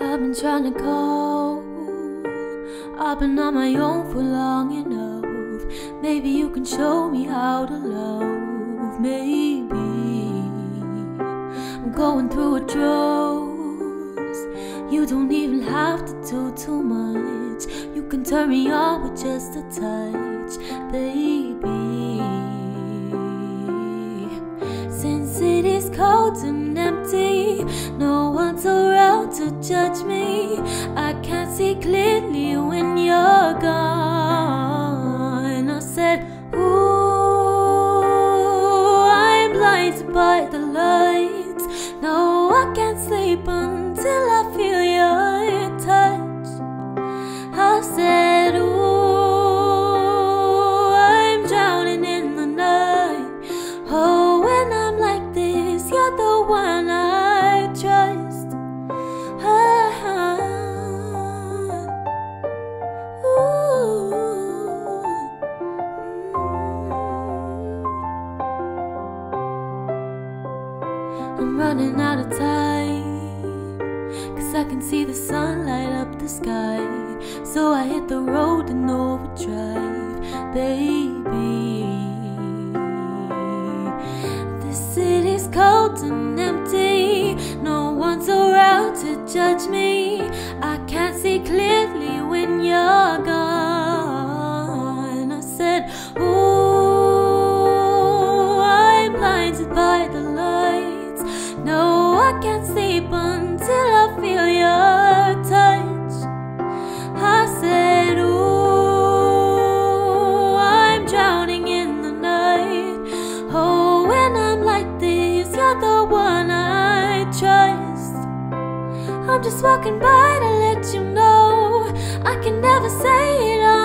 been trying to go. I've been on my own for long enough. Maybe you can show me how to love. Maybe I'm going through a drought. You don't even have to do too much. You can turn me on with just a touch, baby. Since it is cold and empty, no one's around to judge me. I can't see clearly when you're gone. I said, Ooh, I'm blinded by the lights. No, I can't sleep until I feel I'm running out of time. Cause I can see the sun light up the sky. So I hit the road in overdrive, baby. The city's cold and empty. No one's around to judge me. I can't I'm just walking by to let you know I can never say it phone.